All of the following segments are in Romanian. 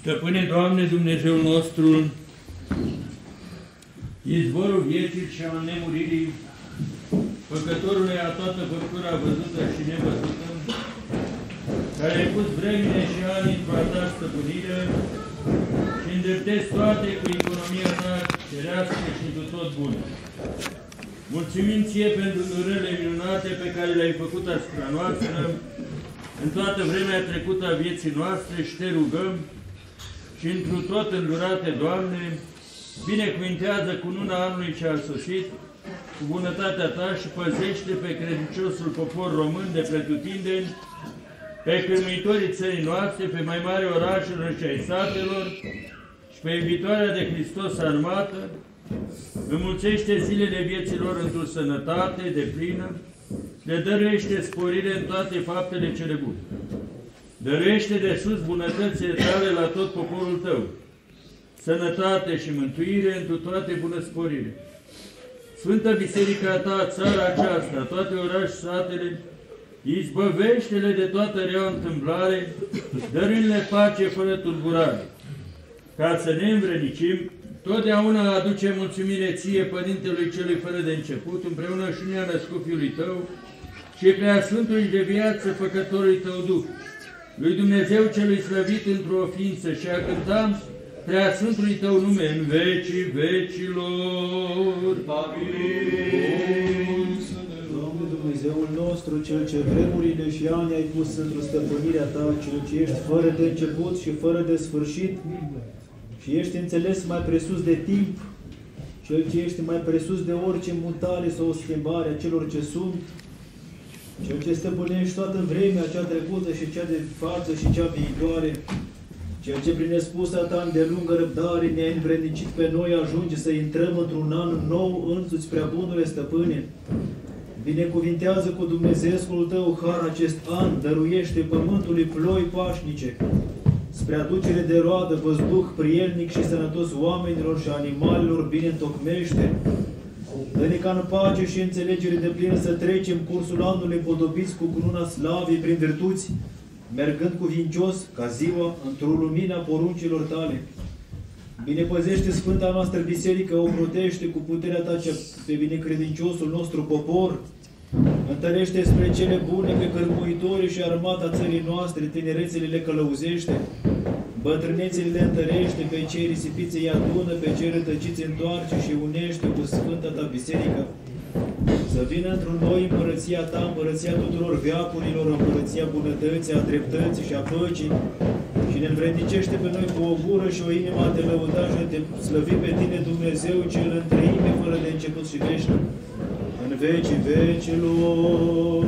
Stăpâne, Doamne, Dumnezeu nostru, izvorul vieții și al nemuririi, Făcătorului a toată făctura văzută și nevăzută, care ai pus vremile și ani într-o ta stăpânire și îndreptezi toate cu economia ta cerească și cu tot bun. Mulțumim ție pentru durele minunate pe care le-ai făcut asupra noastră în toată vremea trecută a vieții noastre și te rugăm și într tot îndurate, Doamne, binecuvintează cu luna anului ce a sosit, cu bunătatea Ta și păzește pe credinciosul popor român de pretutindeni, pe cârmuitorii țării noastre, pe mai mari orașelor și ai satelor și pe iubitoarea de Hristos armată, înmulțește zilele vieților într-o sănătate de plină, le dăruiește sporire în toate faptele cele bune. Dăruiește de sus bunătățile tale la tot poporul tău, sănătate și mântuire întru toate bunăsporire. Sfântă Biserica ta, țara aceasta, toate oraș satele, izbăvește-le de toată rea întâmplare, dărându-le pace fără tulburare. Ca să ne învrănicim, totdeauna aduce mulțumire ție, Părintelui Celui fără de început, împreună și ne-a născut Fiului Tău, și prea Sfântului de viață, Făcătorului Tău Duh, lui Dumnezeu celui slăvit într-o ființă și a cântam prea Sfântului Tău nume în vecii vecilor. Amin. Doamne Dumnezeul nostru, Cel ce vremurile și ani ai pus într-o stăpânirea Ta, Cel ce ești fără de început și fără de sfârșit, și ești înțeles mai presus de timp, Cel ce ești mai presus de orice mutare sau schimbare a celor ce sunt, Cel ce stăpânești toată vremea cea trecută și cea de față și cea viitoare, Cel ce prin nespusa ta de lungă răbdare ne-ai învrednicit pe noi ajunge să intrăm într-un an nou însuți prea bunule stăpâne. Binecuvintează cu Dumnezeescul tău har acest an, dăruiește pământului ploi pașnice, spre aducere de roadă, văzduh prielnic și sănătos oamenilor și animalelor bine întocmește. Dă-ne ca în pace și înțelegere de plină să trecem cursul anului podobiți cu cununa slavii prin virtuți, mergând cu vincios ca ziua într-o lumina poruncilor tale. Binepăzește Sfânta noastră Biserică, o protește cu puterea ta cea pe binecredinciosul nostru popor, întărește spre cele bune pe cărmuitorii și armata țării noastre, tinerețele le călăuzește, bătrânețele le întărește, pe cei risipiți îi adună, pe cei rătăciți întoarce și unește cu Sfânta ta Biserică, să vină într-un noi împărăția ta, împărăția tuturor veacurilor, împărăția bunătății, a dreptății și a păcii, și ne învrednicește pe noi cu o gură și o inimă a te lăuda și a te slăvi pe tine, Dumnezeu, cel întreime, fără de început și veșnic, în vecii vecilor.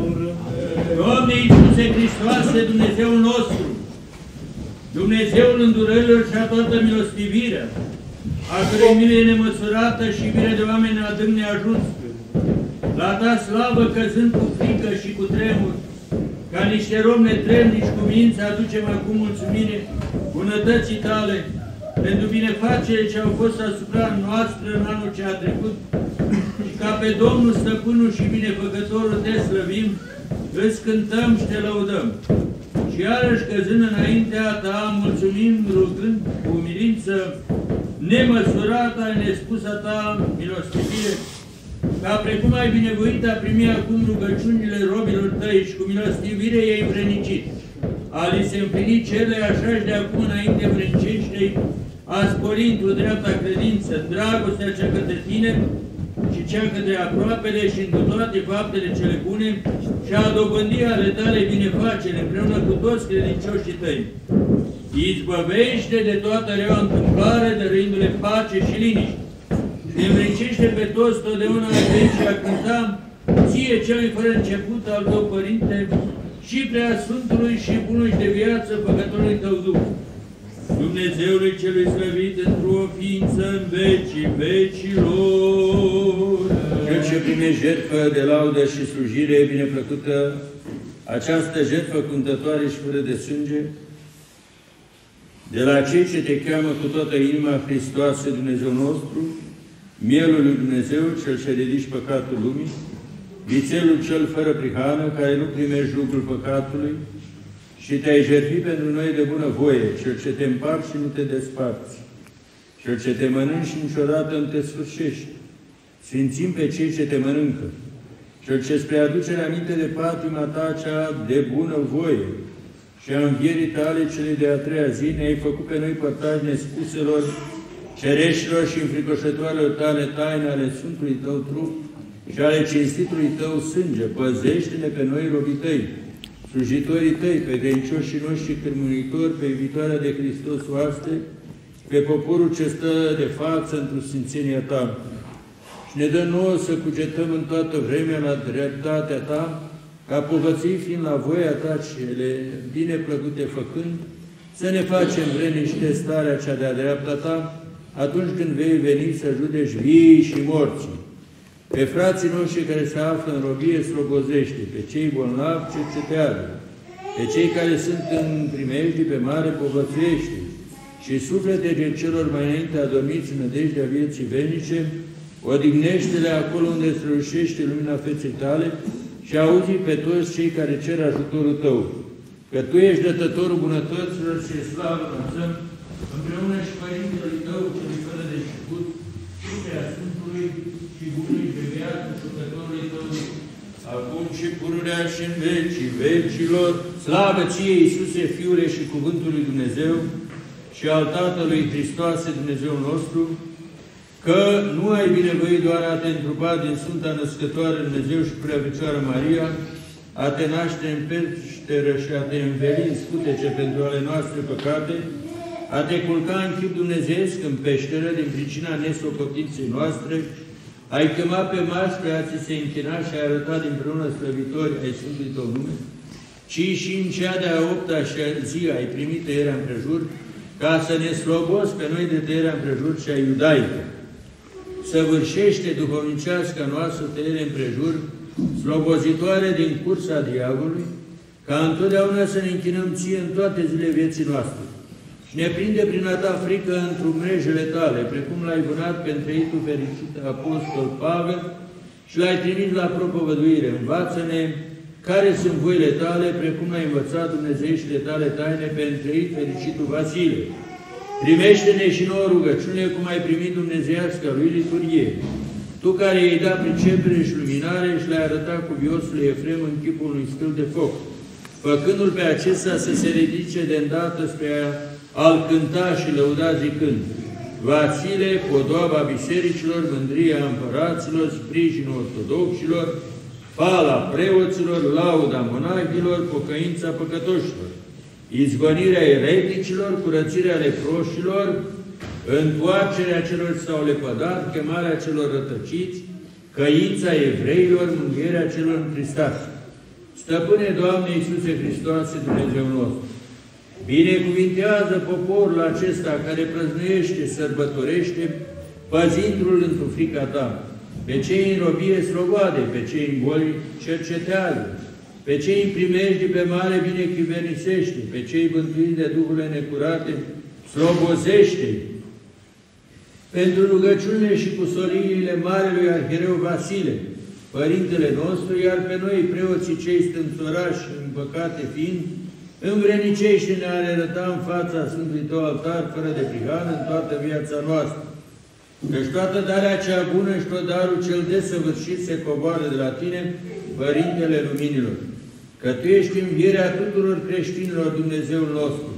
Doamne Iisuse Hristoase, Dumnezeul nostru, Dumnezeul îndurărilor și a toată milostivirea, a cărei mile nemăsurată și iubire de oameni adânc neajuns, la ta slavă căzând cu frică și cu tremur, ca niște romi netremnici cu mință aducem acum mulțumire bunătății tale. Pentru binefacere ce au fost asupra noastră în anul ce a trecut și ca pe Domnul Stăpânul și Binefăcătorul te slăvim, îți cântăm și te lăudăm. Și iarăși căzând înaintea ta, mulțumim rugând cu umilință nemăsurată, nespusa ta milostivire, ca precum ai binevoit a primi acum rugăciunile robilor tăi și cu milostivire ei vrănicit, a li se împlini cele așa și de acum înainte vrănicește a spori într-o dreapta credință, dragostea cea către tine și cea către aproapele și în toate faptele cele bune și a dobândi ale tale binefacere împreună cu toți credincioșii tăi. Izbăvește de toată rea întâmplare, dăruindu-le pace și liniște ne înveciște pe toți totdeauna veci și a cânta ție celui fără început al tău, Părinte, și prea Sfântului și bunului de viață, păcătorului tău Duh. Dumnezeului celui slăvit într-o ființă în vecii vecilor. Cel ce prime jertfă de laudă și slujire bineplăcută, această jertfă cântătoare și fără de sânge, de la cei ce te cheamă cu toată inima Hristoase Dumnezeu nostru, mielul lui Dumnezeu, cel ce ridici păcatul lumii, vițelul cel fără prihană, care nu primești lucrul păcatului, și te-ai jertfit pentru noi de bună voie, cel ce te împarți și nu te desparți, cel ce te mănânci și niciodată nu te sfârșești. Sfințim pe cei ce te mănâncă, cel ce spre aducere aminte de patima ta cea de bună voie și a învierii tale cele de a treia zi, ne-ai făcut pe noi părtași nespuselor, cereșilor și înfricoșătoarelor tale taine ale Sfântului tău trup și ale cinstitului tău sânge. Păzește-ne pe noi, robii tăi, slujitorii tăi, pe credincioșii noștri cârmunitori, pe iubitoarea de Hristos oaste, pe poporul ce stă de față într-o sfințenia ta. Și ne dă nouă să cugetăm în toată vremea la dreptatea ta, ca povății fiind la voia ta cele bine plăcute făcând, să ne facem vreniște starea cea de-a dreapta ta, atunci când vei veni să judești vii și morții. Pe frații noștri care se află în robie, slobozește, pe cei bolnavi cercetează, pe cei care sunt în primejdii pe mare povățuiește. Și sufletele celor mai înainte adormiți în nădejdea vieții venice, odihnește-le acolo unde strălușește lumina feței tale și auzi pe toți cei care cer ajutorul tău, că Tu ești dătătorul bunătăților și slavă înălțăm, împreună și Părintele Tău, celui fără de început, și pe Sfântului și Bunului de viață, Jucătorului Tău, acum și pururea și în vecii vecilor, slavă Ție, Iisuse, Fiule și Cuvântul lui Dumnezeu, și al Tatălui Hristoase, Dumnezeu nostru, că nu ai binevoit doar a te întrupa din Sfânta Născătoare Dumnezeu și Preavicioară Maria, a te naște în peșteră și a te înveli în scutece pentru ale noastre păcate, a te culca în chip dumnezeesc în peșteră din pricina nesocotinței noastre, ai chemat pe mași pe a ți se închina și ai arătat împreună slăvitori ai Sfântului Tău nume, ci și în cea de-a opta zi ai primit tăierea împrejur, ca să ne slobos pe noi de tăierea împrejur și a iudaică. Săvârșește duhovnicească noastră tăiere împrejur, slobozitoare din cursa diavolului, ca întotdeauna să ne închinăm ție în toate zile vieții noastre. Și ne prinde prin a ta frică într mrejele tale, precum l-ai vânat pe întrăitul fericit Apostol Pavel și l-ai trimis la propovăduire. Învață-ne care sunt voile tale, precum l-ai învățat Dumnezeieștile tale taine pe întrăit fericitul Vasile. Primește-ne și nouă rugăciune cum ai primit Dumnezeiască lui liturghie. Tu care i-ai dat pricepere și luminare și l-ai arătat cu viosul Efrem în chipul unui stâl de foc, făcându-l pe acesta să se ridice de îndată spre a al cânta și lăuda zicând, Vasile, podoaba bisericilor, mândria împăraților, sprijinul ortodoxilor, fala preoților, lauda monahilor, pocăința păcătoșilor, izgonirea ereticilor, curățirea leproșilor, întoarcerea celor ce s-au lepădat, chemarea celor rătăciți, căința evreilor, mânghierea celor întristați. Stăpâne, Doamne Iisuse Hristoase, Dumnezeu nostru, Binecuvintează poporul acesta care prăznuiește, sărbătorește, păzindu-l într-o frica ta. Pe cei în robie slobode, pe cei în boli cercetează, pe cei în primejdi pe mare binechivenisește, pe cei bântuiți de Duhurile necurate, slobozește pentru rugăciunile și cusoriile Marelui Arhireu Vasile, Părintele nostru, iar pe noi, preoții cei stânțorași, în păcate fiind, Învrenicește-ne a arăta în fața Sfântului Tău altar, fără de prihană, în toată viața noastră. Căci toată darea cea bună și tot darul cel desăvârșit se coboară de la Tine, Părintele Luminilor. Că Tu ești învierea tuturor creștinilor, Dumnezeul nostru.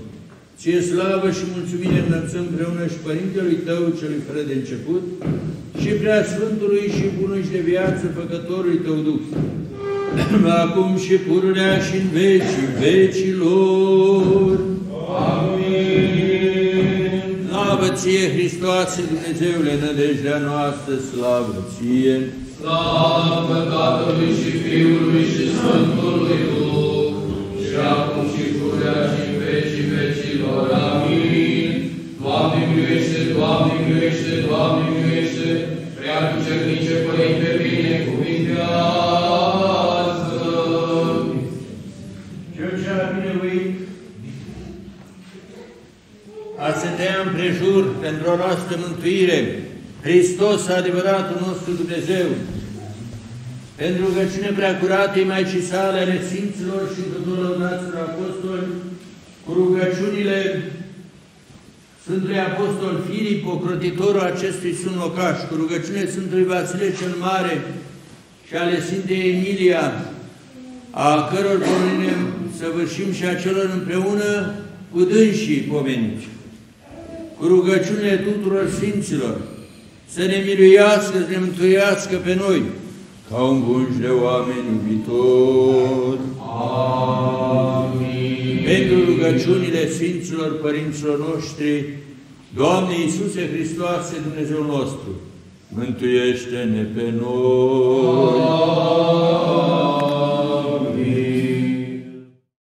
Ție slavă și mulțumire înălțăm împreună și Părintelui Tău, celui fără de început, și prea Sfântului și Bunul și de viață, Făcătorului Tău Duh, acum și pururea și în vecii vecilor. Amin. Slavă ție, Hristoase, Dumnezeule, nădejdea noastră, slavă ție. Slavă Tatălui și Fiului și Sfântului Duh, și acum și pururea și în vecii vecilor. Amin. Doamne, miluiește, Doamne, miluiește, Doamne, miluiește, prea cu cernice, Părinte, împrejur pentru a noastră mântuire, Hristos, adevăratul nostru Dumnezeu, pentru rugăciune preacuratei Maicii sale ale Sfinților și tuturor lăudaților apostoli, cu rugăciunile Sfântului Apostol Filip, ocrotitorul acestui Sfânt Locaș, cu rugăciunile Sfântului Vasile cel Mare și ale Sfintei Emilia, a căror pornire săvârșim și a celor împreună cu dânsii pomeniți, cu rugăciunile tuturor Sfinților, să ne miluiască, să ne mântuiască pe noi, ca un bun de oameni iubitori. Amin. Pentru rugăciunile Sfinților Părinților noștri, Doamne Iisuse Hristoase, Dumnezeu nostru, mântuiește-ne pe noi!